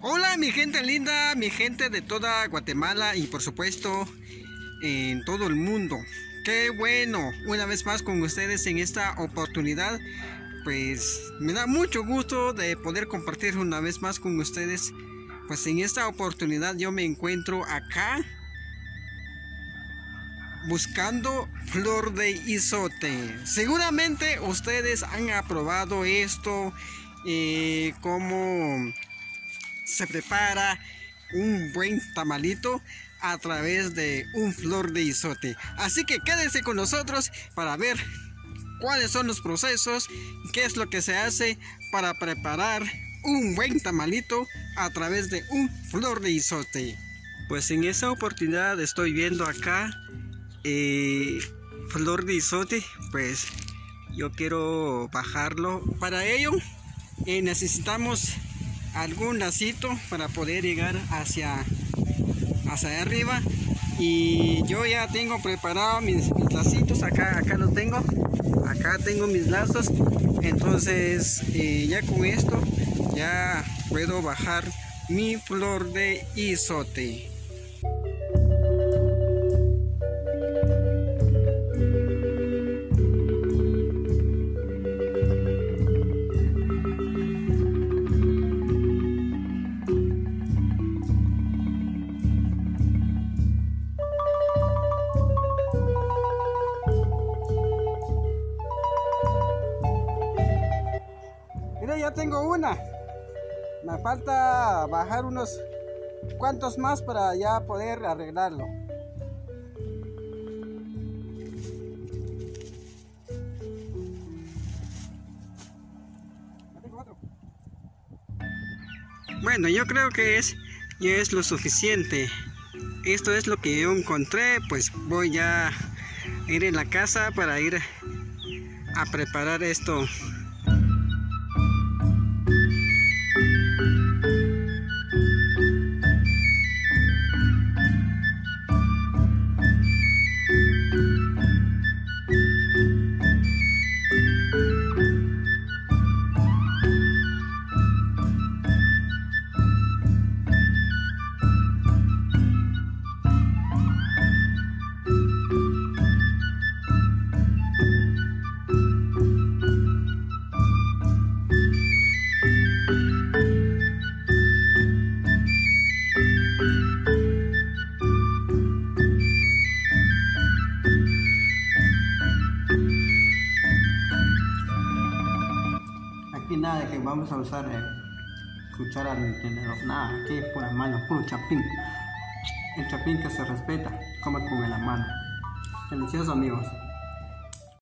Hola mi gente linda, mi gente de toda Guatemala y por supuesto en todo el mundo. Qué bueno, una vez más con ustedes en esta oportunidad. Pues me da mucho gusto de poder compartir una vez más con ustedes. Pues en esta oportunidad yo me encuentro acá buscando flor de isote. Seguramente ustedes han aprobado esto, eh, cómo se prepara un buen tamalito a través de un flor de isote. Así que quédense con nosotros para ver cuáles son los procesos, qué es lo que se hace para preparar un buen tamalito a través de un flor de isote. Pues en esa oportunidad estoy viendo acá eh, flor de isote, pues yo quiero bajarlo. Para ello eh, necesitamos algún lacito para poder llegar hacia, hacia arriba. Y yo ya tengo preparado mis, lacitos acá acá los tengo. Acá tengo mis lazos. Entonces eh, ya con esto ya puedo bajar mi flor de isote ya tengo una. Me falta bajar unos cuantos más para ya poder arreglarlo. Bueno, yo creo que es ya es lo suficiente. Esto es lo que yo encontré, pues voy a ir en la casa para ir a preparar esto nada que vamos a usar eh, cuchara ni tenedor, nada, aquí pura mano, puro chapín. El chapín que se respeta, come con la mano. Delicioso amigos.